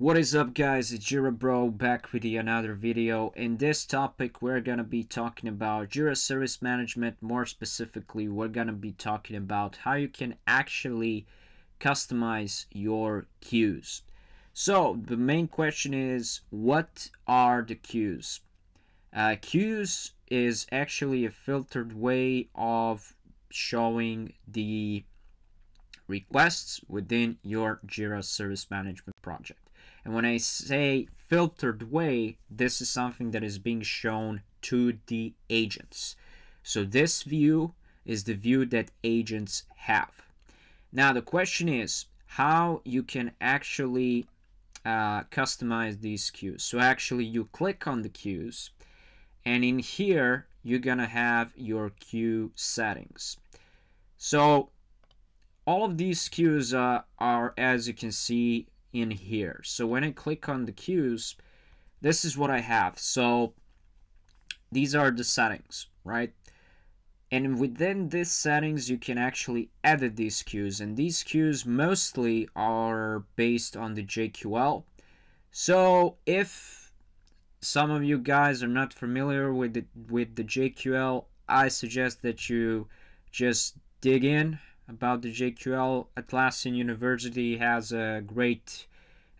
What is up guys, it's Jira Bro back with another video. In this topic we're gonna be talking about Jira Service Management. More specifically, we're gonna be talking about how you can actually customize your queues. So the main question is, what are the queues? Uh, queues is actually a filtered way of showing the requests within your Jira Service Management project. And when I say filtered way, this is something that is being shown to the agents. So this view is the view that agents have. Now the question is how you can actually uh, customize these queues. So actually you click on the queues and in here you're gonna have your queue settings. So all of these queues uh, are as you can see in here. So when I click on the queues, this is what I have. So these are the settings, right? And within these settings, you can actually edit these queues. And these queues mostly are based on the JQL. So if some of you guys are not familiar with the, with the JQL, I suggest that you just dig in about the JQL. Atlassian University has a great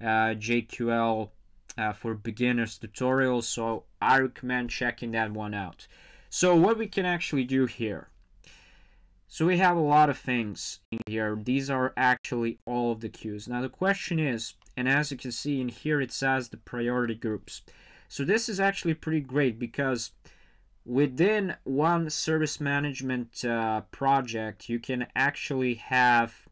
uh, JQL uh, for beginners tutorial, so I recommend checking that one out. So what we can actually do here. So we have a lot of things in here. These are actually all of the queues. Now the question is, and as you can see in here it says the priority groups. So this is actually pretty great because within one service management uh, project you can actually have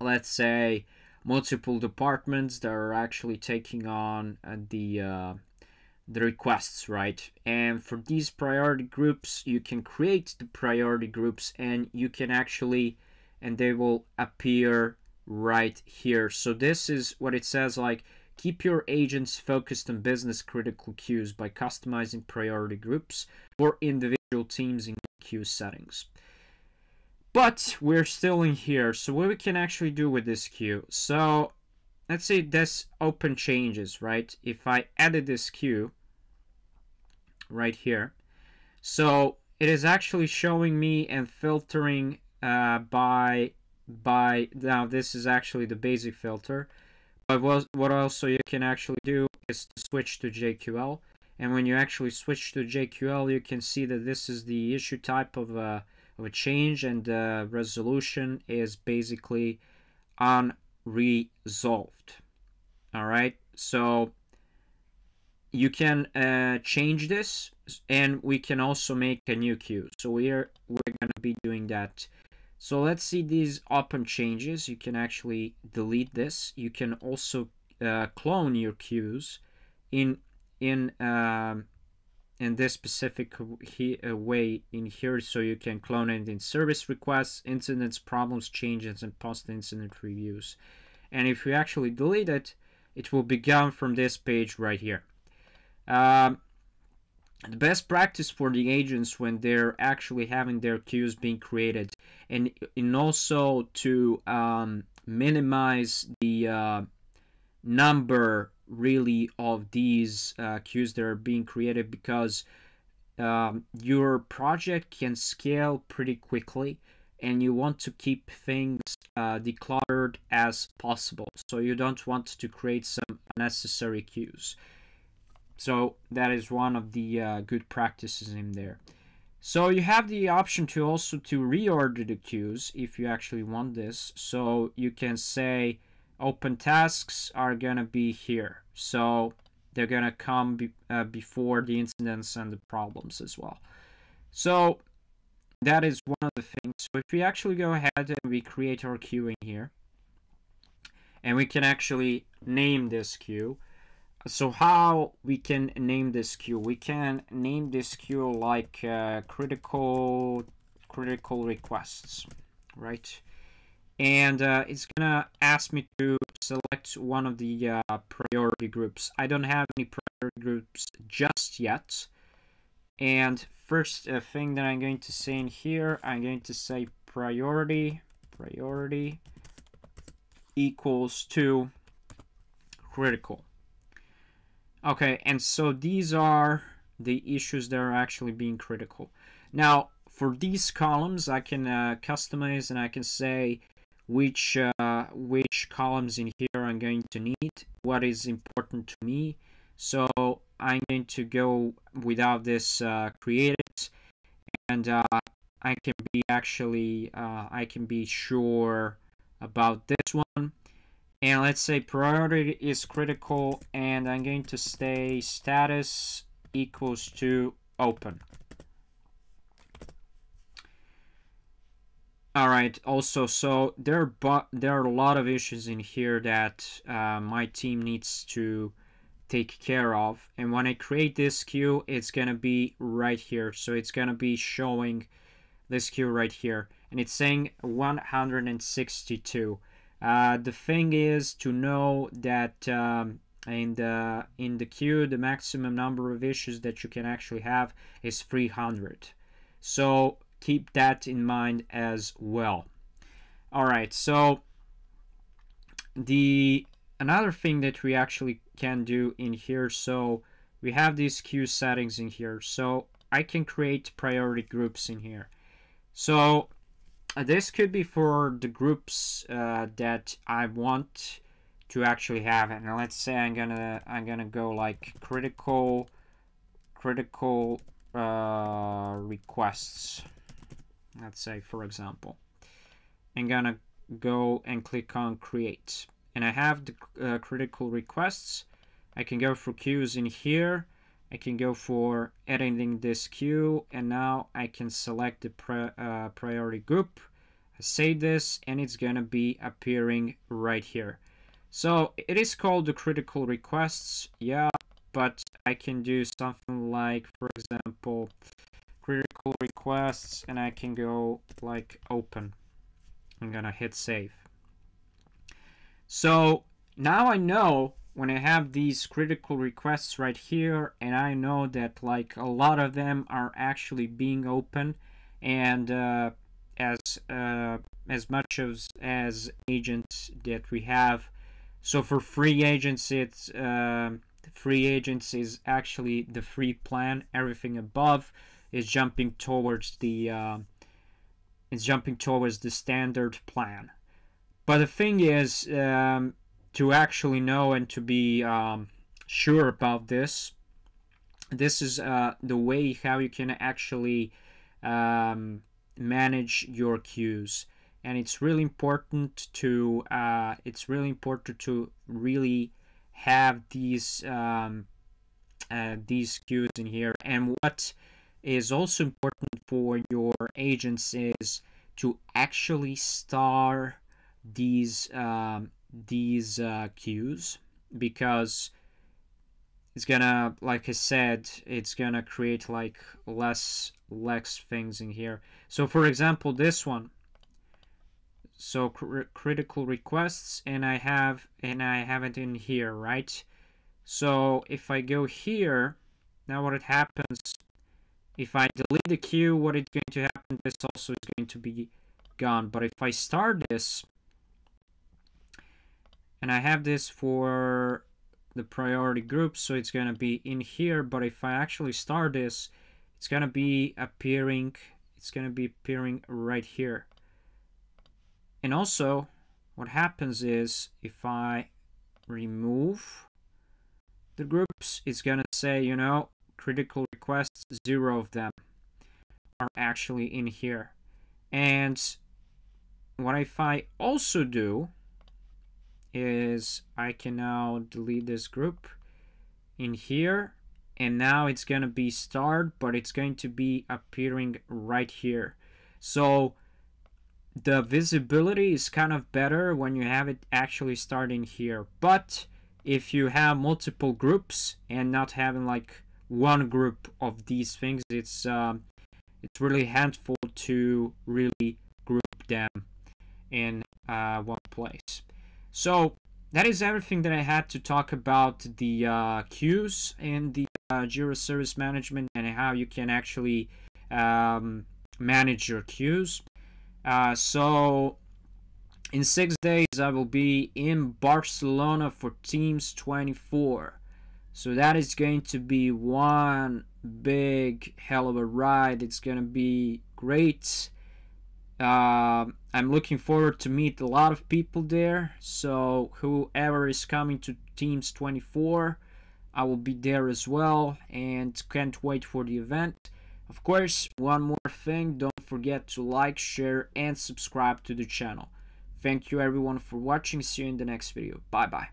let's say multiple departments that are actually taking on uh, the uh, the requests right? And for these priority groups you can create the priority groups and you can actually and they will appear right here. So this is what it says like keep your agents focused on business critical queues by customizing priority groups for individual teams in queue settings but we're still in here. So what we can actually do with this queue. So let's say this open changes, right? If I edit this queue right here. So it is actually showing me and filtering uh, by by now this is actually the basic filter but what, also you can actually do is to switch to JQL and when you actually switch to JQL you can see that this is the issue type of uh, of a change. And the resolution is basically unresolved. All right? So you can uh, change this and we can also make a new queue. So we're we're gonna be doing that so let's see these open changes you can actually delete this you can also uh, clone your queues in in um, in this specific he, uh, way in here so you can clone it in service requests, incidents, problems, changes, and post-incident reviews. And if you actually delete it, it will be gone from this page right here. Um, the best practice for the agents when they're actually having their queues being created and, and also to um, minimize the uh, number really of these uh, queues that are being created because um, your project can scale pretty quickly and you want to keep things uh, decluttered as possible. So you don't want to create some unnecessary queues so that is one of the uh, good practices in there. So you have the option to also to reorder the queues if you actually want this. So you can say open tasks are gonna be here. So they're gonna come be, uh, before the incidents and the problems as well. So that is one of the things. So if we actually go ahead and we create our queue in here and we can actually name this queue so how we can name this queue we can name this queue like uh, critical critical requests right and uh, it's gonna ask me to select one of the uh, priority groups. I don't have any priority groups just yet. And first uh, thing that I'm going to say in here, I'm going to say priority, priority equals to critical. Okay, and so these are the issues that are actually being critical. Now, for these columns, I can uh, customize and I can say which uh, which columns in here I'm going to need, what is important to me. So I'm going to go without this uh, created, and uh, I can be actually uh, I can be sure about this one. And let's say priority is critical, and I'm going to stay status equals to open. All right. Also, so there are there are a lot of issues in here that uh, my team needs to take care of. And when I create this queue, it's gonna be right here. So it's gonna be showing this queue right here, and it's saying 162. Uh, the thing is to know that um, in the in the queue, the maximum number of issues that you can actually have is 300. So keep that in mind as well. All right, so the another thing that we actually can do in here, so we have these queue settings in here. So I can create priority groups in here. So this could be for the groups uh, that I want to actually have. Now let's say I'm gonna I'm gonna go like critical critical uh, requests. Let's say for example I'm gonna go and click on create. And I have the uh, critical requests. I can go for queues in here I can go for editing this queue and now I can select the pri uh, priority group save this and it's gonna be appearing right here so it is called the critical requests yeah but I can do something like for example critical requests and I can go like open. I'm gonna hit save. So now I know when I have these critical requests right here and I know that like a lot of them are actually being open and uh, as uh, as much as as agents that we have so for free agents it's uh, free agents is actually the free plan everything above is jumping towards the uh, is jumping towards the standard plan. But the thing is, um, to actually know and to be um, sure about this, this is uh, the way how you can actually um, manage your queues. And it's really important to uh, it's really important to really have these um, uh, these queues in here. And what is also important for your agents is to actually star these um, these uh, queues because it's gonna like I said it's gonna create like less less things in here. So for example this one. So cr critical requests and I have and I have it in here right? So if I go here now what it happens if I delete the queue, what is going to happen, this also is going to be gone. But if I start this, and I have this for the priority group, so it's going to be in here. But if I actually start this, it's going to be appearing, it's going to be appearing right here. And also, what happens is, if I remove the groups, it's going to say, you know, critical requests, zero of them are actually in here. And what if I also do is I can now delete this group in here. And now it's to be starred but it's going to be appearing right here. So the visibility is kind of better when you have it actually starting here. But if you have multiple groups and not having like one group of these things it's um, it's really handful to really group them in uh, one place so that is everything that I had to talk about the uh, queues and the uh, Jira Service Management and how you can actually um, manage your queues. Uh, so in six days I will be in Barcelona for Teams 24. So that is going to be one big hell of a ride. It's gonna be great. Uh, I'm looking forward to meet a lot of people there. So whoever is coming to Teams 24, I will be there as well, and can't wait for the event. Of course, one more thing, don't forget to like, share, and subscribe to the channel. Thank you everyone for watching. See you in the next video. Bye bye.